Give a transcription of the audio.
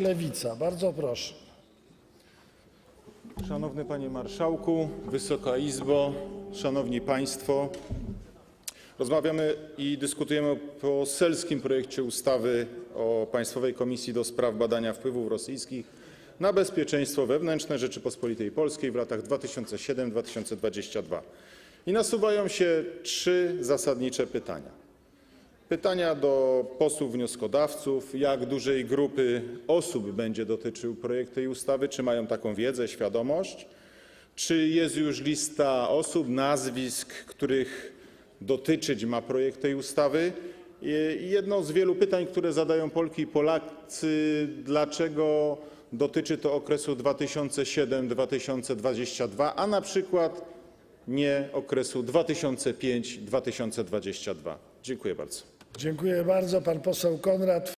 Lewica. Bardzo proszę. Szanowny Panie Marszałku, Wysoka Izbo, Szanowni Państwo! Rozmawiamy i dyskutujemy o poselskim projekcie ustawy o Państwowej Komisji do spraw badania wpływów rosyjskich na bezpieczeństwo wewnętrzne Rzeczypospolitej Polskiej w latach 2007-2022. I nasuwają się trzy zasadnicze pytania. Pytania do posłów wnioskodawców: Jak dużej grupy osób będzie dotyczył projekt tej ustawy? Czy mają taką wiedzę, świadomość? Czy jest już lista osób, nazwisk, których dotyczyć ma projekt tej ustawy? Jedno z wielu pytań, które zadają Polki i Polacy: Dlaczego dotyczy to okresu 2007-2022, a na przykład nie okresu 2005-2022? Dziękuję bardzo. Dziękuję bardzo. Pan poseł Konrad